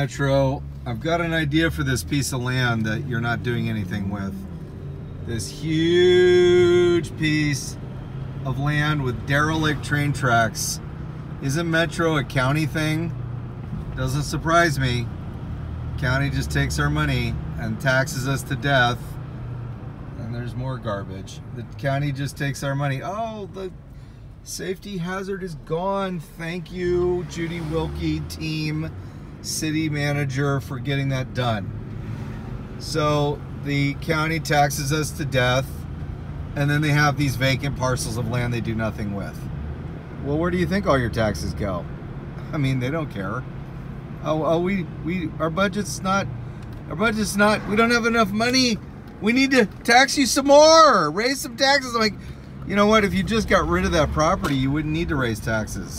Metro, I've got an idea for this piece of land that you're not doing anything with. This huge piece of land with derelict train tracks. Isn't Metro a county thing? Doesn't surprise me. County just takes our money and taxes us to death. And there's more garbage. The county just takes our money. Oh, the safety hazard is gone. Thank you, Judy Wilkie team city manager for getting that done. So the county taxes us to death, and then they have these vacant parcels of land they do nothing with. Well, where do you think all your taxes go? I mean, they don't care. Oh, oh we we our budget's not our budget's not. We don't have enough money. We need to tax you some more. Raise some taxes. I'm like, you know what? If you just got rid of that property, you wouldn't need to raise taxes.